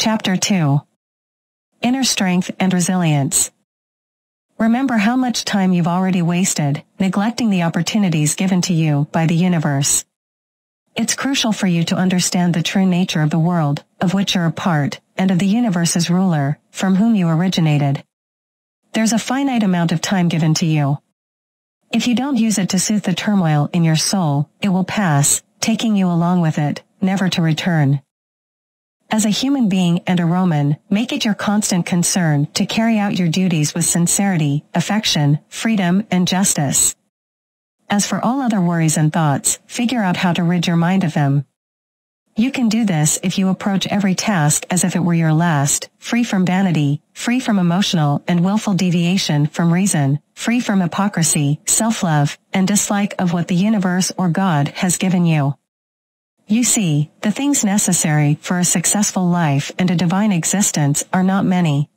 Chapter 2 Inner Strength and Resilience. Remember how much time you've already wasted, neglecting the opportunities given to you by the universe. It's crucial for you to understand the true nature of the world, of which you're a part, and of the universe's ruler, from whom you originated. There's a finite amount of time given to you. If you don't use it to soothe the turmoil in your soul, it will pass, taking you along with it, never to return. As a human being and a Roman, make it your constant concern to carry out your duties with sincerity, affection, freedom, and justice. As for all other worries and thoughts, figure out how to rid your mind of them. You can do this if you approach every task as if it were your last, free from vanity, free from emotional and willful deviation from reason, free from hypocrisy, self-love, and dislike of what the universe or God has given you. You see, the things necessary for a successful life and a divine existence are not many.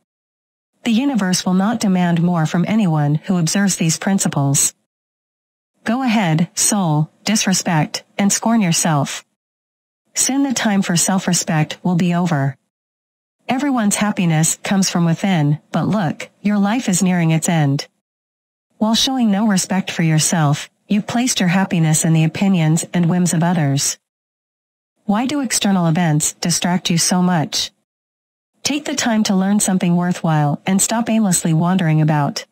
The universe will not demand more from anyone who observes these principles. Go ahead, soul, disrespect, and scorn yourself. Soon the time for self-respect will be over. Everyone's happiness comes from within, but look, your life is nearing its end. While showing no respect for yourself, you placed your happiness in the opinions and whims of others. Why do external events distract you so much? Take the time to learn something worthwhile and stop aimlessly wandering about.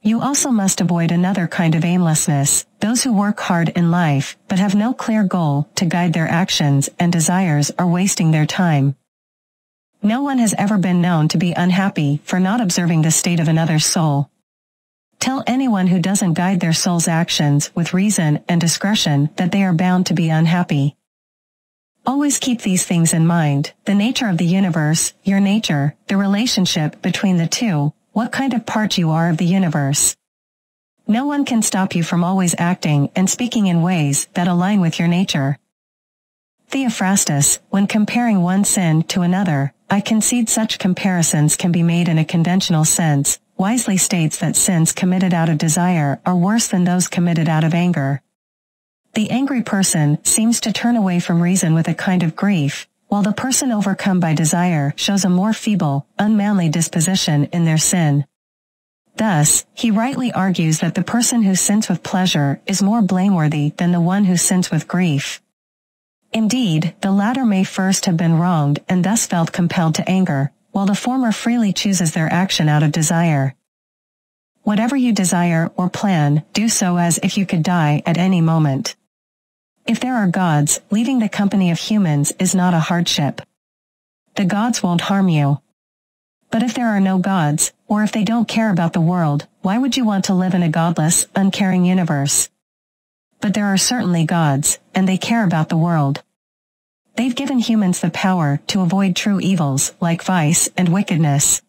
You also must avoid another kind of aimlessness, those who work hard in life but have no clear goal to guide their actions and desires are wasting their time. No one has ever been known to be unhappy for not observing the state of another's soul. Tell anyone who doesn't guide their soul's actions with reason and discretion that they are bound to be unhappy. Always keep these things in mind, the nature of the universe, your nature, the relationship between the two, what kind of part you are of the universe. No one can stop you from always acting and speaking in ways that align with your nature. Theophrastus, when comparing one sin to another, I concede such comparisons can be made in a conventional sense, wisely states that sins committed out of desire are worse than those committed out of anger. The angry person seems to turn away from reason with a kind of grief, while the person overcome by desire shows a more feeble, unmanly disposition in their sin. Thus, he rightly argues that the person who sins with pleasure is more blameworthy than the one who sins with grief. Indeed, the latter may first have been wronged and thus felt compelled to anger, while the former freely chooses their action out of desire. Whatever you desire or plan, do so as if you could die at any moment. If there are gods, leaving the company of humans is not a hardship. The gods won't harm you. But if there are no gods, or if they don't care about the world, why would you want to live in a godless, uncaring universe? But there are certainly gods, and they care about the world. They've given humans the power to avoid true evils like vice and wickedness.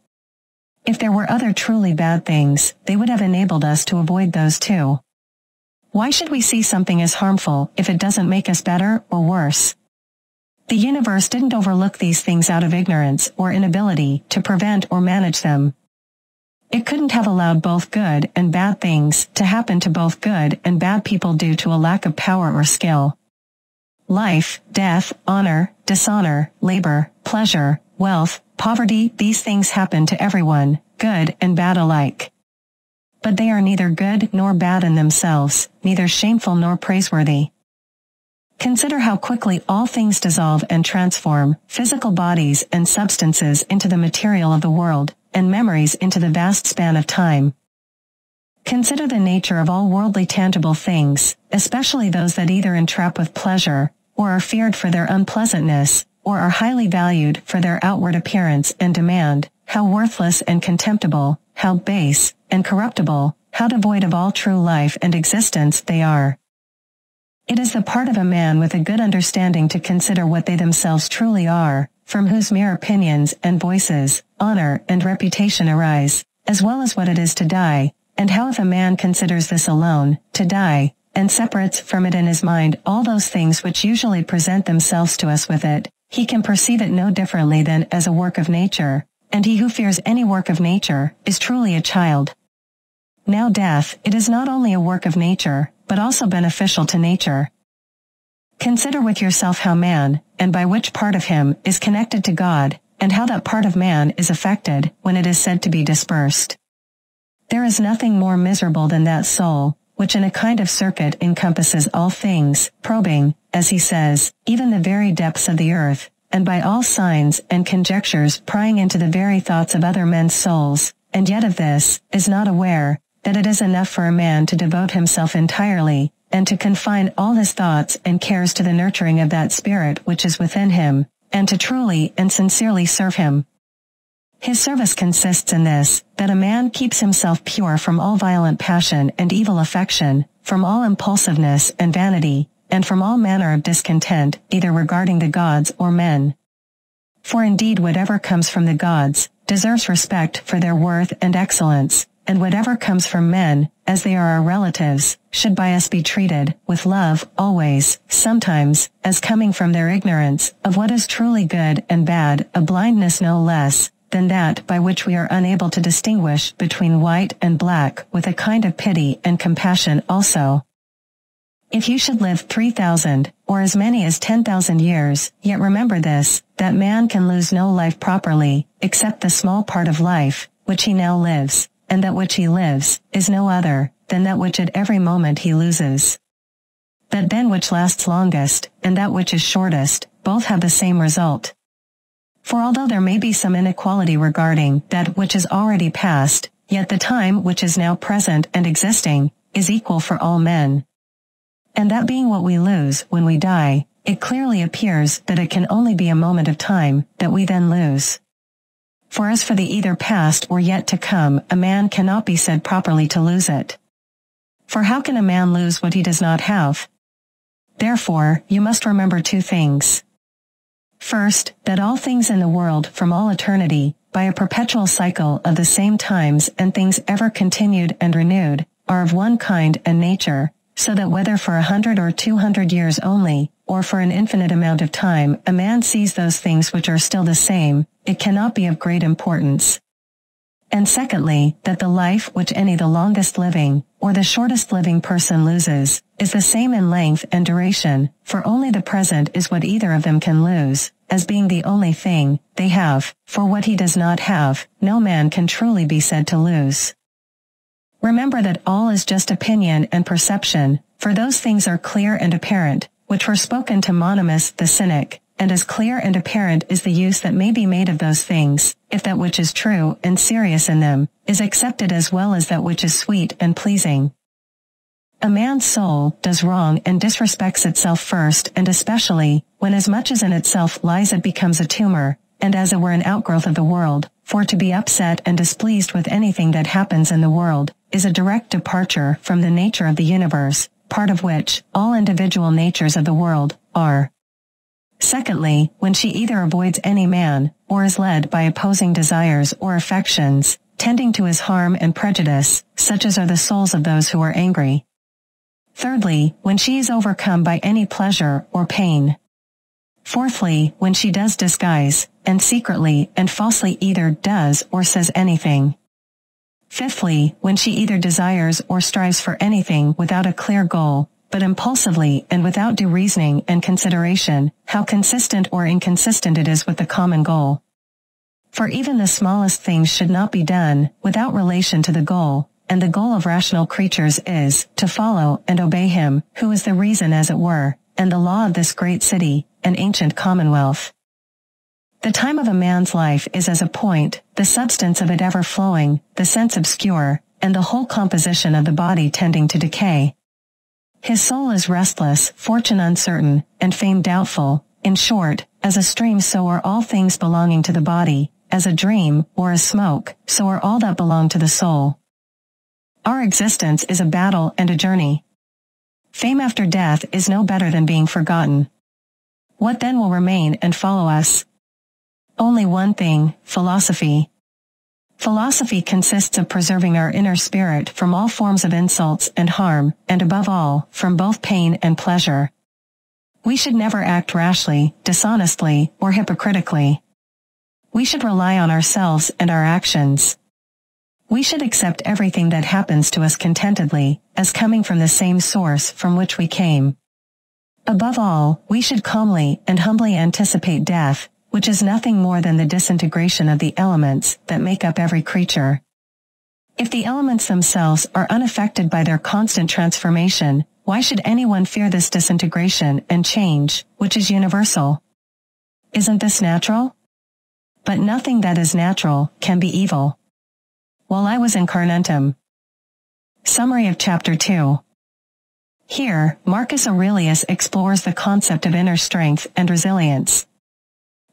If there were other truly bad things, they would have enabled us to avoid those too. Why should we see something as harmful if it doesn't make us better or worse? The universe didn't overlook these things out of ignorance or inability to prevent or manage them. It couldn't have allowed both good and bad things to happen to both good and bad people due to a lack of power or skill. Life, death, honor, dishonor, labor, pleasure, wealth, poverty, these things happen to everyone, good and bad alike but they are neither good nor bad in themselves, neither shameful nor praiseworthy. Consider how quickly all things dissolve and transform, physical bodies and substances into the material of the world, and memories into the vast span of time. Consider the nature of all worldly tangible things, especially those that either entrap with pleasure, or are feared for their unpleasantness, or are highly valued for their outward appearance and demand, how worthless and contemptible, how base, and corruptible, how devoid of all true life and existence they are. It is the part of a man with a good understanding to consider what they themselves truly are, from whose mere opinions and voices, honor and reputation arise, as well as what it is to die, and how if a man considers this alone, to die, and separates from it in his mind all those things which usually present themselves to us with it, he can perceive it no differently than as a work of nature, and he who fears any work of nature is truly a child. Now death, it is not only a work of nature, but also beneficial to nature. Consider with yourself how man, and by which part of him, is connected to God, and how that part of man is affected when it is said to be dispersed. There is nothing more miserable than that soul, which in a kind of circuit encompasses all things, probing, as he says, even the very depths of the earth, and by all signs and conjectures prying into the very thoughts of other men's souls, and yet of this, is not aware, that it is enough for a man to devote himself entirely, and to confine all his thoughts and cares to the nurturing of that spirit which is within him, and to truly and sincerely serve him. His service consists in this, that a man keeps himself pure from all violent passion and evil affection, from all impulsiveness and vanity, and from all manner of discontent, either regarding the gods or men. For indeed whatever comes from the gods, deserves respect for their worth and excellence, and whatever comes from men, as they are our relatives, should by us be treated, with love, always, sometimes, as coming from their ignorance, of what is truly good and bad, a blindness no less, than that by which we are unable to distinguish between white and black with a kind of pity and compassion also. If you should live 3,000, or as many as 10,000 years, yet remember this, that man can lose no life properly, except the small part of life, which he now lives, and that which he lives, is no other, than that which at every moment he loses. That then which lasts longest, and that which is shortest, both have the same result. For although there may be some inequality regarding that which is already past, yet the time which is now present and existing, is equal for all men. And that being what we lose when we die, it clearly appears that it can only be a moment of time that we then lose. For as for the either past or yet to come, a man cannot be said properly to lose it. For how can a man lose what he does not have? Therefore, you must remember two things. First, that all things in the world from all eternity, by a perpetual cycle of the same times and things ever continued and renewed, are of one kind and nature, so that whether for a hundred or two hundred years only, or for an infinite amount of time, a man sees those things which are still the same, it cannot be of great importance. And secondly, that the life which any the longest living, or the shortest living person loses, is the same in length and duration, for only the present is what either of them can lose, as being the only thing they have, for what he does not have, no man can truly be said to lose. Remember that all is just opinion and perception, for those things are clear and apparent, which were spoken to Monimus the Cynic, and as clear and apparent is the use that may be made of those things, if that which is true and serious in them, is accepted as well as that which is sweet and pleasing. A man's soul does wrong and disrespects itself first and especially, when as much as in itself lies it becomes a tumor, and as it were an outgrowth of the world, for to be upset and displeased with anything that happens in the world, is a direct departure from the nature of the universe, part of which, all individual natures of the world, are. Secondly, when she either avoids any man, or is led by opposing desires or affections, tending to his harm and prejudice, such as are the souls of those who are angry. Thirdly, when she is overcome by any pleasure or pain. Fourthly, when she does disguise, and secretly and falsely either does or says anything. Fifthly, when she either desires or strives for anything without a clear goal, but impulsively and without due reasoning and consideration, how consistent or inconsistent it is with the common goal. For even the smallest things should not be done without relation to the goal, and the goal of rational creatures is to follow and obey him, who is the reason as it were, and the law of this great city, an ancient commonwealth. The time of a man's life is as a point, the substance of it ever flowing, the sense obscure, and the whole composition of the body tending to decay. His soul is restless, fortune uncertain, and fame doubtful. In short, as a stream so are all things belonging to the body, as a dream, or a smoke, so are all that belong to the soul. Our existence is a battle and a journey. Fame after death is no better than being forgotten. What then will remain and follow us? Only one thing, philosophy. Philosophy consists of preserving our inner spirit from all forms of insults and harm, and above all, from both pain and pleasure. We should never act rashly, dishonestly, or hypocritically. We should rely on ourselves and our actions. We should accept everything that happens to us contentedly, as coming from the same source from which we came. Above all, we should calmly and humbly anticipate death, which is nothing more than the disintegration of the elements that make up every creature. If the elements themselves are unaffected by their constant transformation, why should anyone fear this disintegration and change, which is universal? Isn't this natural? But nothing that is natural can be evil. While I was in Carnuntum. Summary of Chapter 2 Here, Marcus Aurelius explores the concept of inner strength and resilience.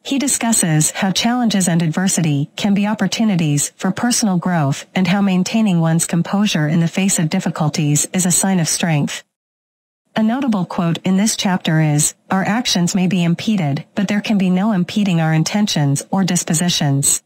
He discusses how challenges and adversity can be opportunities for personal growth and how maintaining one's composure in the face of difficulties is a sign of strength. A notable quote in this chapter is, Our actions may be impeded, but there can be no impeding our intentions or dispositions.